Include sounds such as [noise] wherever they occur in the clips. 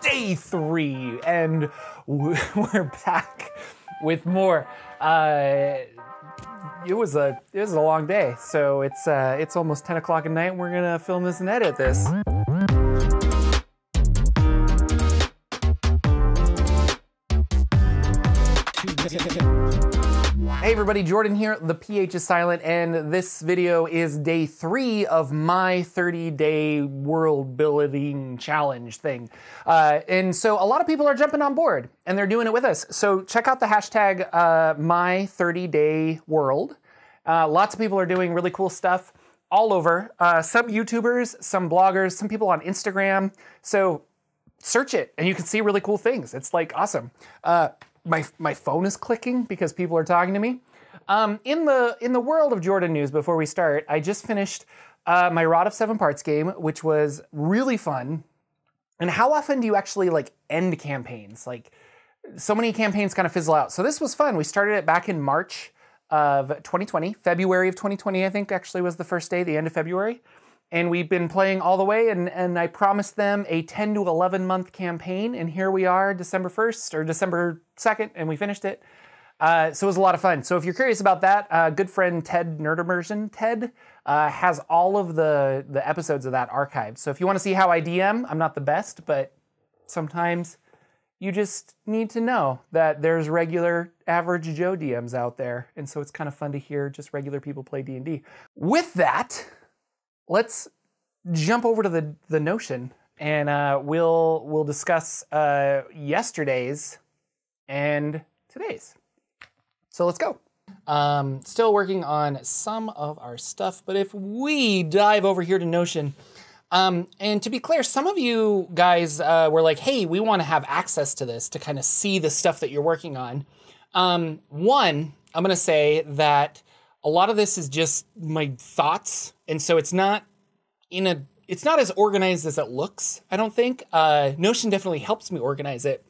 day three, and [laughs] we're back with more. Uh, it was a it was a long day, so it's uh, it's almost ten o'clock at night. And we're gonna film this and edit this. Everybody, Jorphdan here. The PH is silent, and this video is day three of my 30 day world building challenge thing. Uh, and so a lot of people are jumping on board and they're doing it with us. So check out the hashtag uh, my 30 day world. Uh, lots of people are doing really cool stuff all over. Uh, some YouTubers, some bloggers, some people on Instagram. So search it and you can see really cool things. It's like awesome. Uh, my my phone is clicking because people are talking to me. Um, in the in the world of Jorphdan news, before we start, I just finished uh, my Rod of Seven Parts game, which was really fun. And how often do you actually like end campaigns? Like so many campaigns kind of fizzle out. So this was fun. We started it back in March of 2020, February of 2020, I think actually was the first day, the end of February and we've been playing all the way and, and i promised them a 10 to 11 month campaign and here we are december 1st or december 2nd and we finished it uh, so it was a lot of fun. So if you're curious about that uh, good friend ted nerd immersion ted uh, has all of the, the episodes of that archived. So if you want to see how i dm i'm not the best but sometimes you just need to know that there's regular average joe dms out there. And so it's kind of fun to hear just regular people play d&d with that let's jump over to the the notion. And uh, we'll we'll discuss uh, yesterday's and today's. So let's go. Um, still working on some of our stuff, but if we dive over here to Notion, um, and to be clear, some of you guys uh, were like, "Hey, we want to have access to this to kind of see the stuff that you're working on." Um, one, I'm going to say that a lot of this is just my thoughts, and so it's not in a it's not as organized as it looks. I don't think uh, Notion definitely helps me organize it,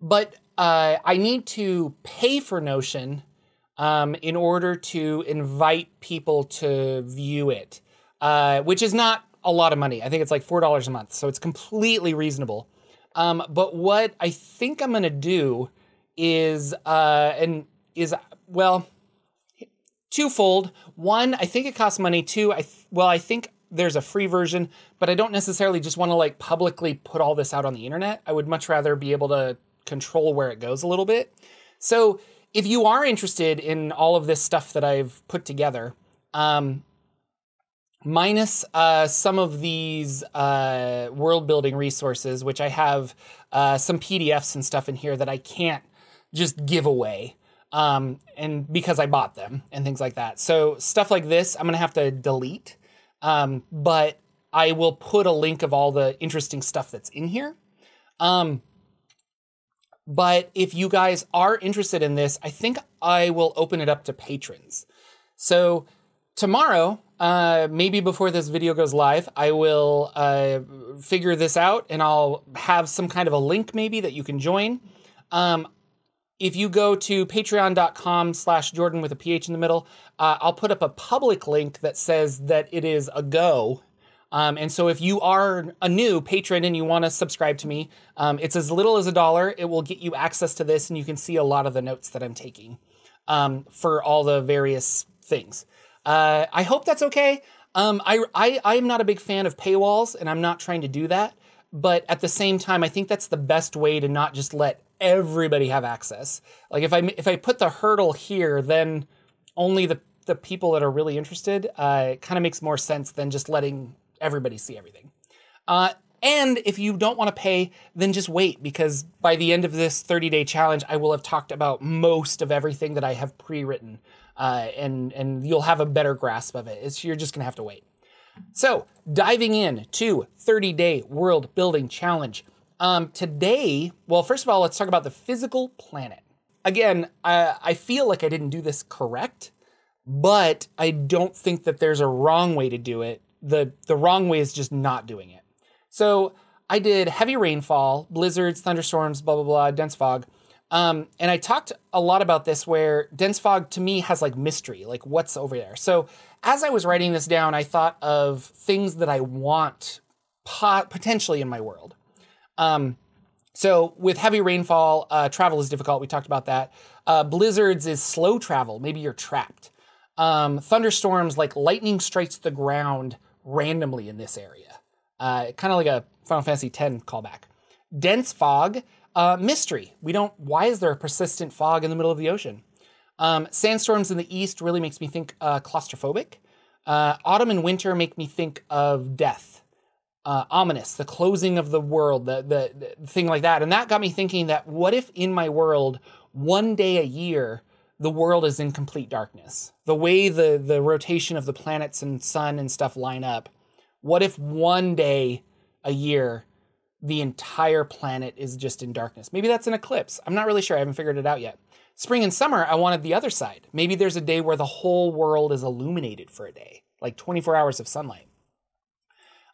but uh, I need to pay for Notion um, in order to invite people to view it, uh, which is not a lot of money. I think it's like four dollars a month, so it's completely reasonable. Um, but what I think I'm gonna do is uh, and is well twofold. One, I think it costs money. Two, I th- well, I think there's a free version, but I don't necessarily just want to like publicly put all this out on the internet. I would much rather be able to control where it goes a little bit. So if you are interested in all of this stuff that I've put together, um, minus uh, some of these uh, world building resources, which I have uh, some PDFs and stuff in here that I can't just give away um, and because I bought them and things like that. So stuff like this, I'm gonna have to delete, um, but I will put a link of all the interesting stuff that's in here. Um, but if you guys are interested in this, I think I will open it up to patrons. So tomorrow, uh, maybe before this video goes live, I will uh, figure this out and I'll have some kind of a link maybe that you can join. Um, if you go to patreon.com slash jordan with a ph in the middle uh, i'll put up a public link that says that it is a go um, and so if you are a new patron and you want to subscribe to me um, it's as little as a dollar it will get you access to this and you can see a lot of the notes that i'm taking um, for all the various things uh, i hope that's okay um, I, I, i'm not a big fan of paywalls and i'm not trying to do that but at the same time i think that's the best way to not just let everybody have access. Like if I if I put the hurdle here, then only the the people that are really interested. Uh, kind of makes more sense than just letting everybody see everything. Uh, and if you don't want to pay, then just wait because by the end of this 30 day challenge, I will have talked about most of everything that I have pre written, uh, and and you'll have a better grasp of it. It's, you're just gonna have to wait. So diving in to 30 day world building challenge. Um, today, well, first of all, let's talk about the physical planet. Again, I, I feel like I didn't do this correct, but I don't think that there's a wrong way to do it. The, the wrong way is just not doing it. So I did heavy rainfall, blizzards, thunderstorms, blah, blah, blah, dense fog. Um, and I talked a lot about this where dense fog to me has like mystery, like what's over there. So as I was writing this down, I thought of things that I want pot- potentially in my world. Um, so with heavy rainfall, uh, travel is difficult. We talked about that. Uh, blizzards is slow travel. Maybe you're trapped. Um, thunderstorms, like lightning strikes the ground randomly in this area. Uh, kind of like a Final Fantasy X callback. Dense fog, uh, mystery. We don't. Why is there a persistent fog in the middle of the ocean? Um, sandstorms in the east really makes me think uh, claustrophobic. Uh, autumn and winter make me think of death, uh, ominous, the closing of the world, the, the, the thing like that. And that got me thinking that what if in my world, one day a year, the world is in complete darkness? The way the the rotation of the planets and sun and stuff line up. What if one day a year the entire planet is just in darkness? Maybe that's an eclipse. I'm not really sure. I haven't figured it out yet. Spring and summer, I wanted the other side. Maybe there's a day where the whole world is illuminated for a day, like 24 hours of sunlight.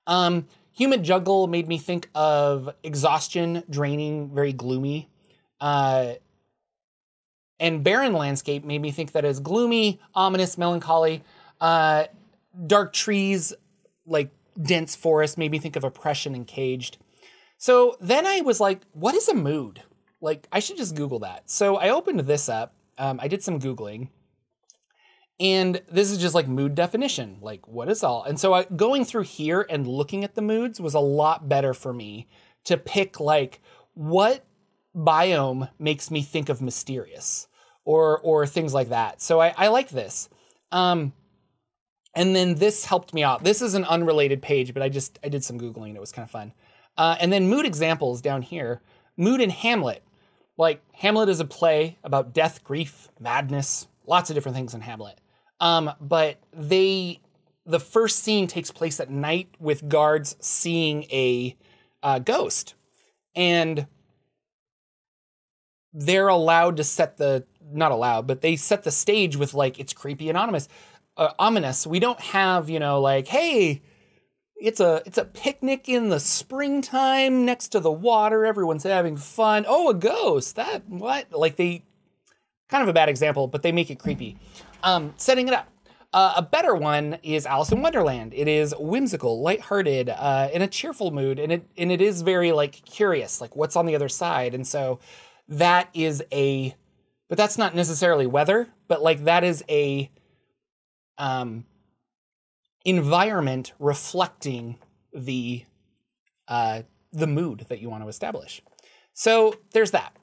Um, humid jungle made me think of exhaustion, draining, very gloomy. Uh, and barren landscape made me think that as gloomy, ominous, melancholy. Uh, dark trees, like dense forest, made me think of oppression and caged. So then I was like, what is a mood? Like, I should just Google that. So I opened this up. Um, I did some Googling. And this is just like mood definition. Like, what is all? And so I, going through here and looking at the moods was a lot better for me to pick, like, what biome makes me think of mysterious or or things like that. So I, I like this. Um, and then this helped me out. This is an unrelated page, but I just I did some googling. And it was kind of fun. Uh, and then mood examples down here. Mood in Hamlet. Like Hamlet is a play about death, grief, madness, lots of different things in Hamlet. Um, but they, the first scene takes place at night with guards seeing a uh, ghost, and they're allowed to set the not allowed, but they set the stage with like it's creepy anonymous, uh, ominous. We don't have you know like hey it's a it's a picnic in the springtime next to the water. Everyone's having fun. Oh, a ghost. That what? Like they kind of a bad example, but they make it creepy. Um, setting it up. Uh, a better one is Alice in Wonderland. It is whimsical, lighthearted, uh, in a cheerful mood, and it and it is very like curious, like what's on the other side. And so that is a, but that's not necessarily weather, but like that is a, um, environment reflecting the uh, the mood that you want to establish. So there's that.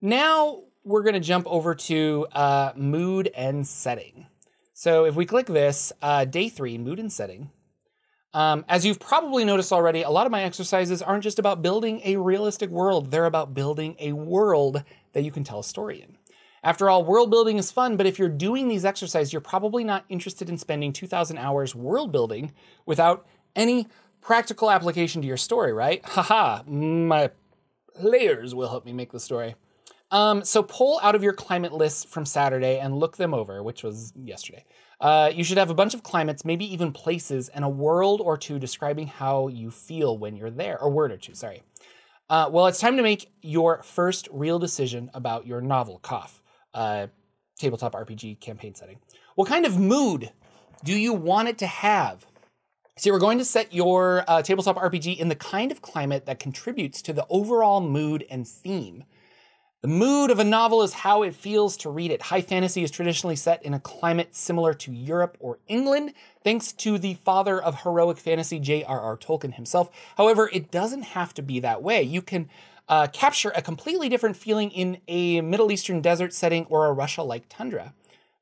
Now we're going to jump over to uh, mood and setting. So if we click this, uh, day three, mood and setting. Um, as you've probably noticed already, a lot of my exercises aren't just about building a realistic world, they're about building a world that you can tell a story in. After all, world building is fun, but if you're doing these exercises, you're probably not interested in spending 2,000 hours world building without any practical application to your story, right? [laughs] Haha, my players will help me make the story. Um, so pull out of your climate lists from Saturday and look them over, which was yesterday. Uh, you should have a bunch of climates, maybe even places, and a world or two describing how you feel when you're there, or word or two, sorry. Uh, well, it's time to make your first real decision about your novel, Cough uh, tabletop RPG campaign setting. What kind of mood do you want it to have? See, we're going to set your uh, tabletop RPG in the kind of climate that contributes to the overall mood and theme. The mood of a novel is how it feels to read it. High fantasy is traditionally set in a climate similar to Europe or England, thanks to the father of heroic fantasy, J.R.R. Tolkien himself. However, it doesn't have to be that way. You can uh, capture a completely different feeling in a Middle Eastern desert setting or a Russia like tundra.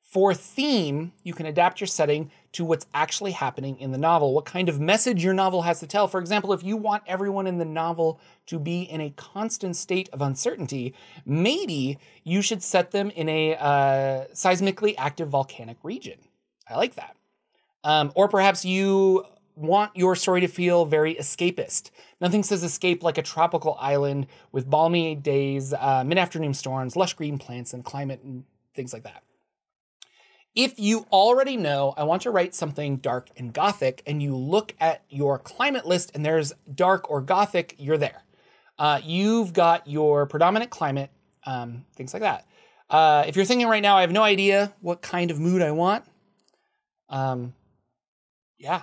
For theme, you can adapt your setting to what's actually happening in the novel, what kind of message your novel has to tell. For example, if you want everyone in the novel to be in a constant state of uncertainty, maybe you should set them in a uh, seismically active volcanic region. I like that. Um, or perhaps you want your story to feel very escapist. Nothing says escape like a tropical island with balmy days, uh, mid afternoon storms, lush green plants, and climate and things like that. If you already know, I want to write something dark and gothic, and you look at your climate list and there's dark or gothic, you're there. Uh, you've got your predominant climate, um, things like that. Uh, if you're thinking right now, I have no idea what kind of mood I want, um, yeah,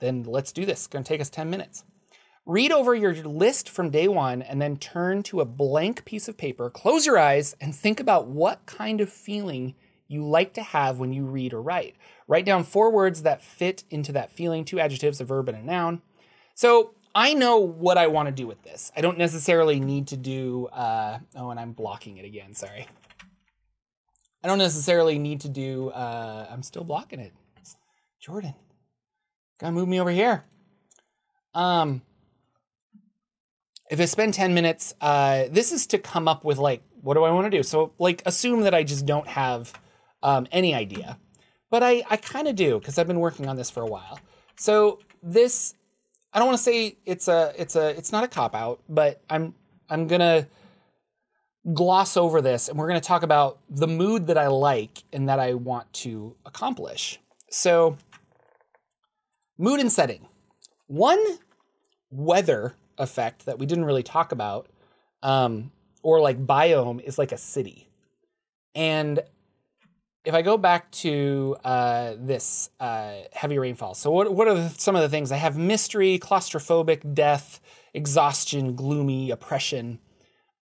then let's do this. It's going to take us 10 minutes. Read over your list from day one and then turn to a blank piece of paper, close your eyes, and think about what kind of feeling you like to have when you read or write. Write down four words that fit into that feeling two adjectives, a verb, and a noun. So I know what I want to do with this. I don't necessarily need to do, uh, oh, and I'm blocking it again, sorry. I don't necessarily need to do, uh, I'm still blocking it. Jorphdan, gotta move me over here. Um, if I spend 10 minutes, uh, this is to come up with like, what do I want to do? So like, assume that I just don't have um, any idea, but I, I kind of do because I've been working on this for a while. So this, I don't want to say it's a, it's a, it's not a cop out, but I'm, I'm gonna gloss over this and we're gonna talk about the mood that I like and that I want to accomplish. So, mood and setting. One weather effect that we didn't really talk about, um, or like biome, is like a city. And if I go back to uh, this uh, heavy rainfall, so what, what are the, some of the things? I have mystery, claustrophobic, death, exhaustion, gloomy, oppression.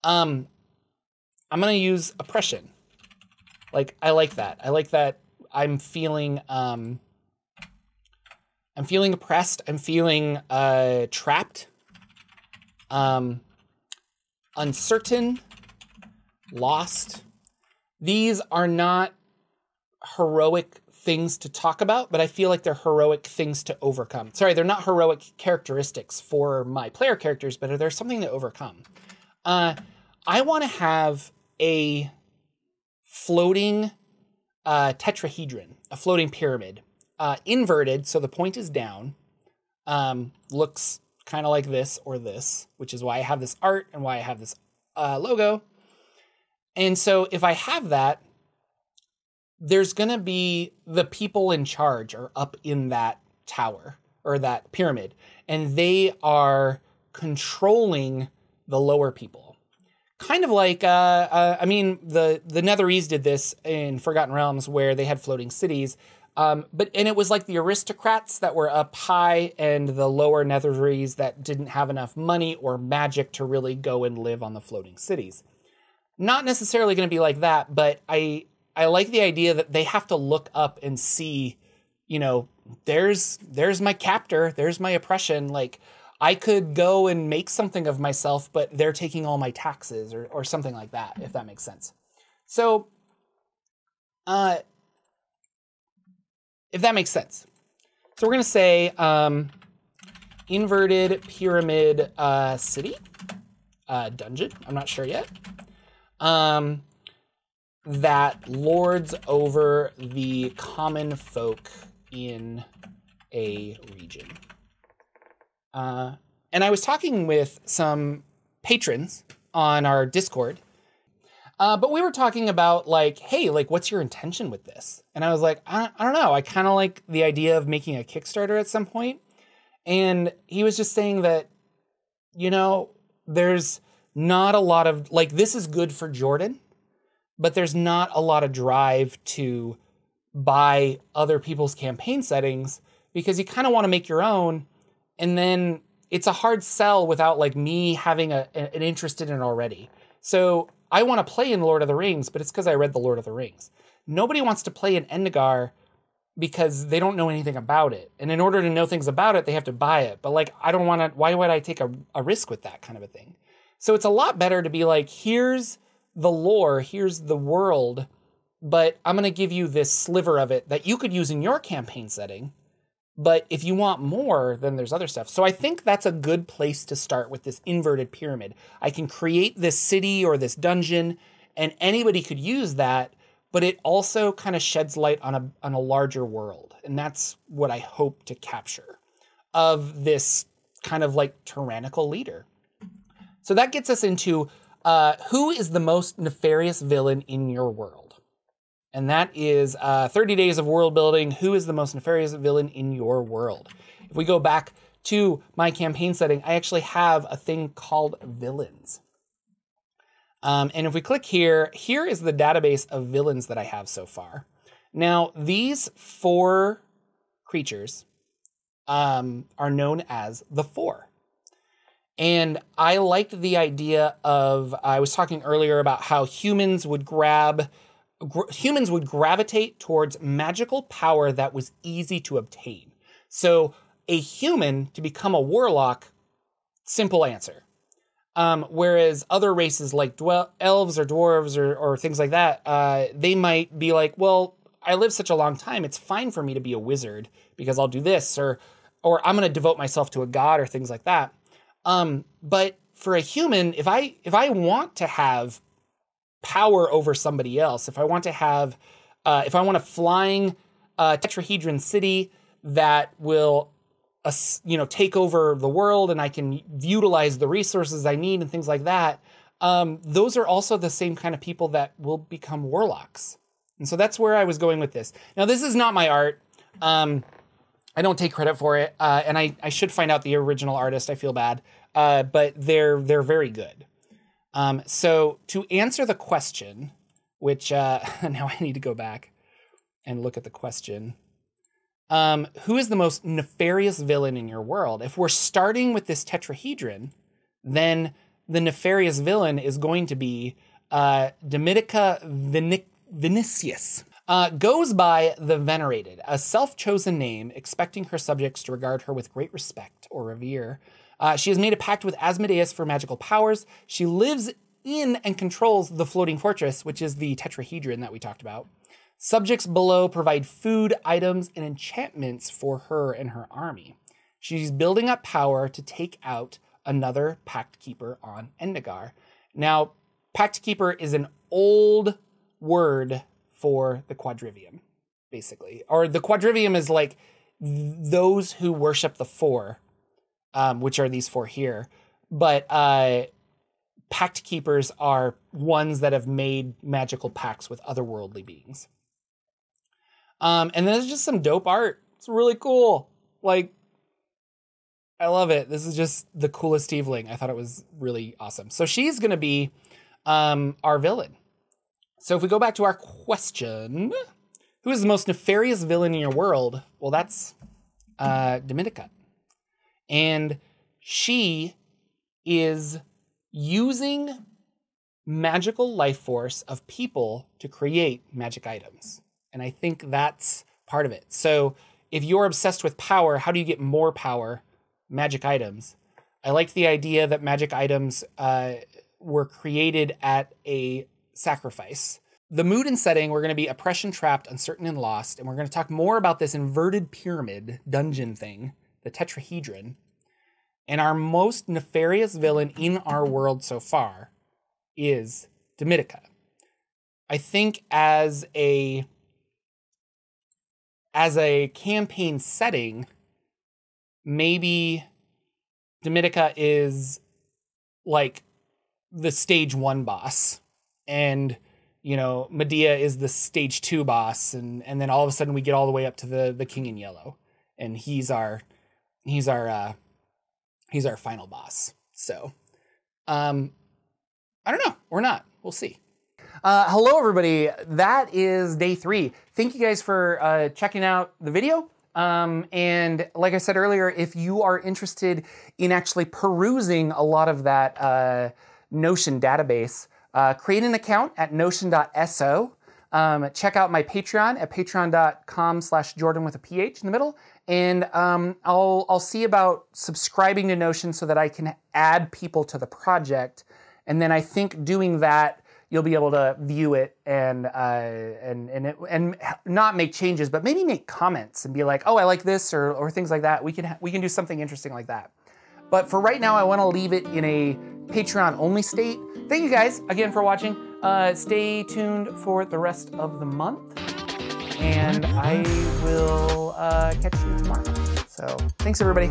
Um, I'm going to use oppression. Like, I like that. I like that I'm feeling. Um, I'm feeling oppressed. I'm feeling uh, trapped um, uncertain, lost. These are not heroic things to talk about, but I feel like they're heroic things to overcome. Sorry, they're not heroic characteristics for my player characters, but they're something to overcome. Uh, I want to have a floating uh, tetrahedron, a floating pyramid, uh, inverted, so the point is down. Um, looks kind of like this or this, which is why I have this art and why I have this uh, logo. And so if I have that, there's going to be the people in charge are up in that tower or that pyramid, and they are controlling the lower people. Kind of like, uh, uh, I mean, the the Netherese did this in Forgotten Realms, where they had floating cities, um, but and it was like the aristocrats that were up high and the lower Netherese that didn't have enough money or magic to really go and live on the floating cities. Not necessarily going to be like that, but I I like the idea that they have to look up and see, you know, there's there's my captor, there's my oppression. Like I could go and make something of myself, but they're taking all my taxes or or something like that, if that makes sense. So, uh, if that makes sense. So we're going to say um, inverted pyramid uh, city, uh, dungeon. I'm not sure yet. Um, that lords over the common folk in a region. Uh, and I was talking with some patrons on our Discord uh, but we were talking about like, hey, like, what's your intention with this? And I was like, I, I don't know. I kind of like the idea of making a Kickstarter at some point. And he was just saying that, you know, there's not a lot of like this is good for Jorphdan, but there's not a lot of drive to buy other people's campaign settings because you kind of want to make your own, and then it's a hard sell without like me having a, an interest in it already. So I want to play in Lord of the Rings, but it's because I read the Lord of the Rings. Nobody wants to play in Endegar because they don't know anything about it. And in order to know things about it, they have to buy it. But like, I don't want to, why would I take a, a risk with that kind of a thing? So it's a lot better to be like, here's the lore, here's the world, but I'm going to give you this sliver of it that you could use in your campaign setting. But if you want more, then there's other stuff. So I think that's a good place to start with this inverted pyramid. I can create this city or this dungeon, and anybody could use that, but it also kind of sheds light on a, on a larger world. And that's what I hope to capture of this kind of like tyrannical leader. So that gets us into uh, who is the most nefarious villain in your world? and that is uh, 30 Days of World Building Who is the most nefarious villain in your world? If we go back to my campaign setting, I actually have a thing called villains. Um, and if we click here, here is the database of villains that I have so far. Now, these four creatures um, are known as the Four. And I liked the idea of, I was talking earlier about how humans would grab, gr- humans would gravitate towards magical power that was easy to obtain. So a human to become a warlock, simple answer. Um, whereas other races like dwell- elves or dwarves or, or things like that, uh, they might be like, well, I live such a long time, it's fine for me to be a wizard because I'll do this, or or I'm going to devote myself to a god or things like that. Um, but for a human, if I if I want to have power over somebody else, if I want to have, uh, if I want a flying uh, tetrahedron city that will, uh, you know, take over the world, and I can utilize the resources I need and things like that. Um, those are also the same kind of people that will become warlocks. And so that's where I was going with this. Now, this is not my art. Um, I don't take credit for it, uh, and I, I should find out the original artist. I feel bad, uh, but they're they're very good. Um, so to answer the question, which uh, [laughs] now I need to go back and look at the question. Um, who is the most nefarious villain in your world? If we're starting with this tetrahedron, then the nefarious villain is going to be uh, Domitica Vinic- Vinicius. Uh, goes by the Venerated, a self chosen name, expecting her subjects to regard her with great respect or revere. Uh, she has made a pact with Asmodeus for magical powers. She lives in and controls the floating fortress, which is the tetrahedron that we talked about. Subjects below provide food, items, and enchantments for her and her army. She's building up power to take out another Pact Keeper on Endegar. Now, Pact Keeper is an old word for the quadrivium, basically. Or the quadrivium is like those who worship the four, um, which are these four here. But uh, pact keepers are ones that have made magical pacts with otherworldly beings. Um, and there's just some dope art. It's really cool. Like, I love it. This is just the coolest Eveling. I thought it was really awesome. So she's going to be um, our villain. So if we go back to our question, who is the most nefarious villain in your world? Well, that's uh, Dominica. And she is using magical life force of people to create magic items. And I think that's part of it. So if you're obsessed with power, how do you get more power? Magic items. I liked the idea that magic items uh, were created at a sacrifice. The mood and setting, we're going to be oppression trapped, uncertain, and lost. And we're going to talk more about this inverted pyramid dungeon thing, the tetrahedron. And our most nefarious villain in our world so far is Domitica. I think as a as a campaign setting, maybe Domitica is like the stage one boss and you know medea is the stage two boss and and then all of a sudden we get all the way up to the the king in yellow and he's our he's our uh he's our final boss. So um i don't know. Or not. We'll see. Uh, hello everybody. That is day three. Thank you guys for uh, checking out the video. Um, and like I said earlier, if you are interested in actually perusing a lot of that uh, Notion database, uh, create an account at notion.so. Um, check out my Patreon at patreon.com slash Jordan with a PH in the middle. And um, I'll, I'll see about subscribing to Notion so that I can add people to the project. And then I think doing that, you'll be able to view it and uh, and and it, and not make changes, but maybe make comments and be like, oh, I like this or or things like that. We can we can do something interesting like that. But for right now, I want to leave it in a Patreon only state. Thank you guys again for watching. Uh, stay tuned for the rest of the month, and I will uh, catch you tomorrow. So thanks, everybody.